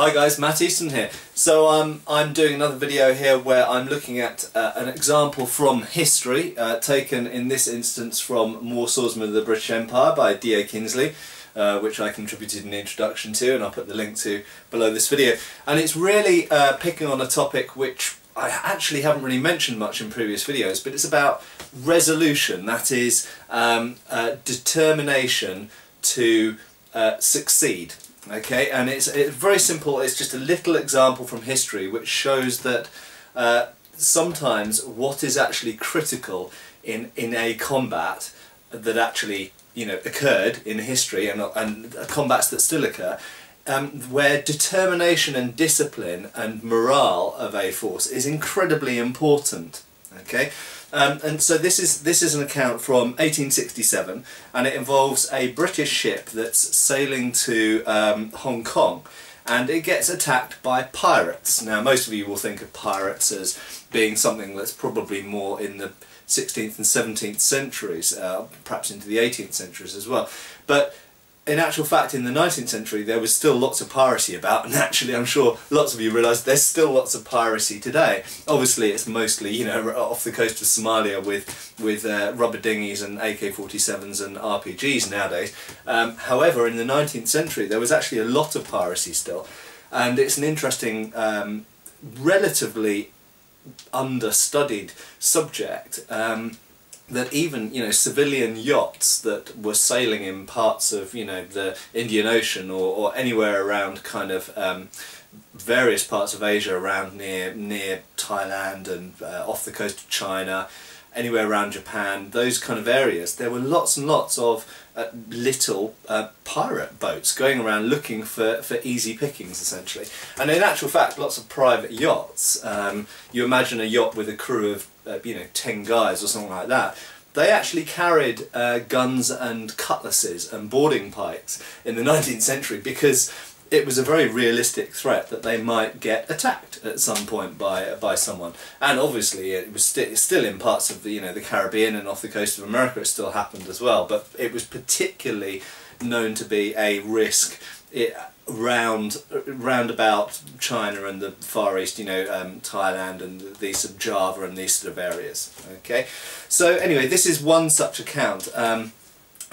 Hi guys, Matt Easton here. So um, I'm doing another video here where I'm looking at uh, an example from history, uh, taken in this instance from More Swordsmen of the British Empire by D.A. Kinsley, uh, which I contributed an introduction to and I'll put the link to below this video. And it's really uh, picking on a topic which I actually haven't really mentioned much in previous videos, but it's about resolution, that is um, uh, determination to uh, succeed okay and it's, it's very simple. It's just a little example from history which shows that uh, sometimes what is actually critical in in a combat that actually you know occurred in history and, and combats that still occur um, where determination and discipline and morale of a force is incredibly important. Okay um, and so this is this is an account from 1867, and it involves a British ship that's sailing to um, Hong Kong, and it gets attacked by pirates. Now, most of you will think of pirates as being something that's probably more in the 16th and 17th centuries, uh, perhaps into the 18th centuries as well. But in actual fact, in the 19th century, there was still lots of piracy about, and actually, I'm sure lots of you realise there's still lots of piracy today. Obviously, it's mostly, you know, off the coast of Somalia with with uh, rubber dinghies and AK-47s and RPGs nowadays. Um, however, in the 19th century, there was actually a lot of piracy still, and it's an interesting, um, relatively understudied subject. Um, that even you know civilian yachts that were sailing in parts of you know the Indian Ocean or, or anywhere around kind of um, various parts of Asia around near near Thailand and uh, off the coast of China anywhere around Japan those kind of areas there were lots and lots of uh, little uh, pirate boats going around looking for, for easy pickings essentially. And in actual fact lots of private yachts um, you imagine a yacht with a crew of uh, you know 10 guys or something like that. They actually carried uh, guns and cutlasses and boarding pikes in the 19th century because it was a very realistic threat that they might get attacked at some point by by someone. And obviously, it was st still in parts of the you know the Caribbean and off the coast of America. It still happened as well, but it was particularly known to be a risk. It, round round about China and the Far East, you know, um, Thailand and the sort of Java and these sort of areas. Okay, so anyway, this is one such account. Um,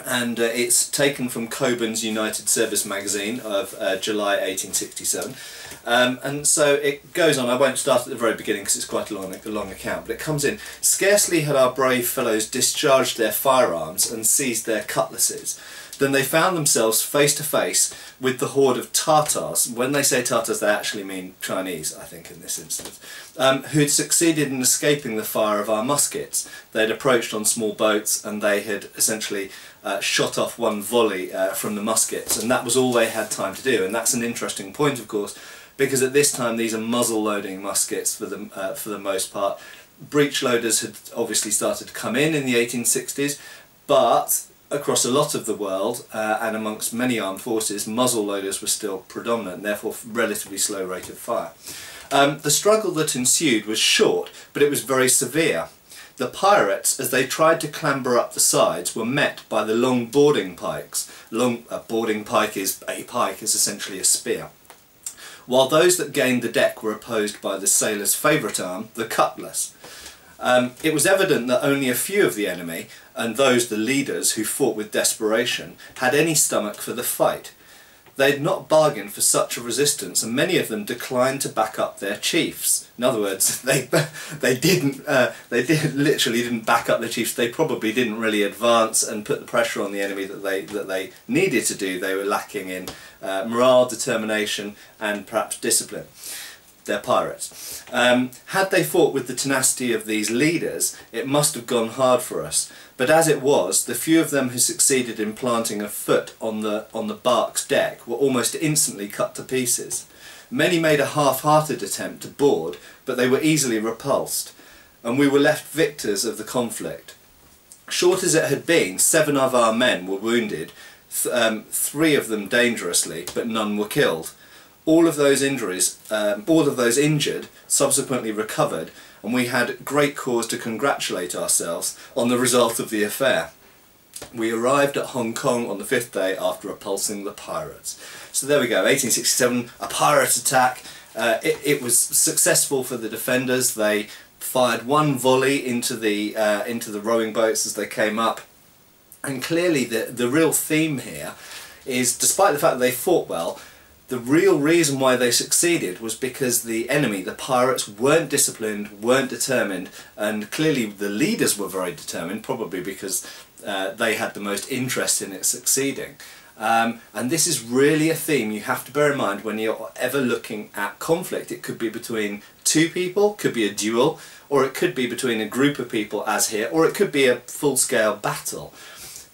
and uh, it's taken from Colburn's United Service magazine of uh, July 1867 um, and so it goes on, I won't start at the very beginning because it's quite a long, a long account, but it comes in, scarcely had our brave fellows discharged their firearms and seized their cutlasses then they found themselves face to face with the horde of Tartars. When they say Tartars, they actually mean Chinese, I think, in this instance, um, who had succeeded in escaping the fire of our muskets. They had approached on small boats and they had essentially uh, shot off one volley uh, from the muskets, and that was all they had time to do. And that's an interesting point, of course, because at this time these are muzzle loading muskets for the, uh, for the most part. Breech loaders had obviously started to come in in the 1860s, but across a lot of the world uh, and amongst many armed forces, muzzle loaders were still predominant, therefore relatively slow rate of fire. Um, the struggle that ensued was short, but it was very severe. The pirates, as they tried to clamber up the sides, were met by the long boarding pikes. Long, a boarding pike is a pike is essentially a spear. While those that gained the deck were opposed by the sailor's favourite arm, the cutlass. Um, it was evident that only a few of the enemy, and those the leaders who fought with desperation, had any stomach for the fight. They had not bargained for such a resistance, and many of them declined to back up their chiefs. In other words, they they didn't uh, they did literally didn't back up the chiefs. They probably didn't really advance and put the pressure on the enemy that they that they needed to do. They were lacking in uh, morale, determination, and perhaps discipline they're pirates. Um, had they fought with the tenacity of these leaders, it must have gone hard for us. But as it was, the few of them who succeeded in planting a foot on the, on the bark's deck were almost instantly cut to pieces. Many made a half-hearted attempt to board, but they were easily repulsed, and we were left victors of the conflict. Short as it had been, seven of our men were wounded, th um, three of them dangerously, but none were killed all of those injuries, um, all of those injured subsequently recovered and we had great cause to congratulate ourselves on the result of the affair. we arrived at Hong Kong on the fifth day after repulsing the pirates. So there we go, 1867, a pirate attack. Uh, it, it, was successful for the defenders. They fired one volley into the uh, into the rowing boats as they came up, and clearly the the real theme here is, despite the fact that they fought well, the real reason why they succeeded was because the enemy, the pirates, weren't disciplined, weren't determined, and clearly the leaders were very determined, probably because uh, they had the most interest in it succeeding. Um, and this is really a theme you have to bear in mind when you're ever looking at conflict. It could be between two people, could be a duel, or it could be between a group of people as here, or it could be a full-scale battle.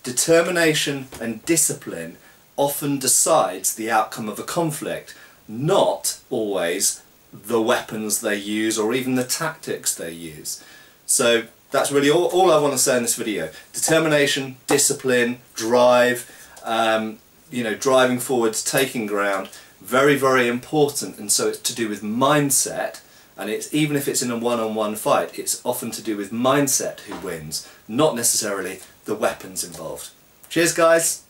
Determination and discipline often decides the outcome of a conflict, not always the weapons they use or even the tactics they use. So that's really all, all I want to say in this video. Determination, discipline, drive, um, you know, driving forwards, taking ground, very, very important. And so it's to do with mindset. And it's even if it's in a one-on-one -on -one fight, it's often to do with mindset who wins, not necessarily the weapons involved. Cheers, guys.